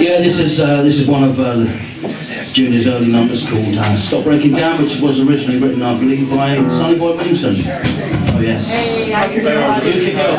Yeah, this is uh, this is one of uh, Junior's early numbers called uh, "Stop Breaking Down," which was originally written, I believe, by Sonny Boy Williamson. Oh yes. Hey,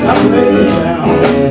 stop breaking down.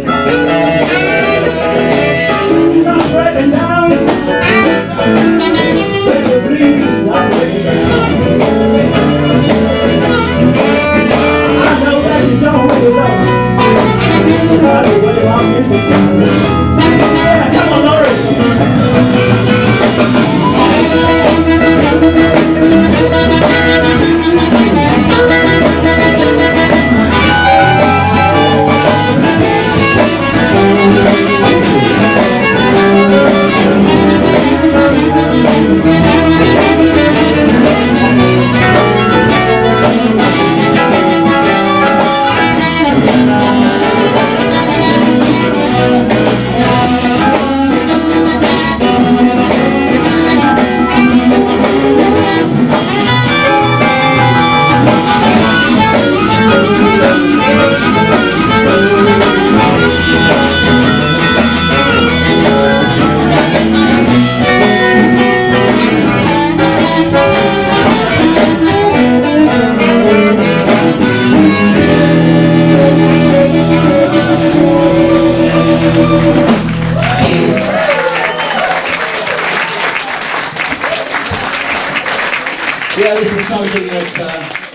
always something that. Uh,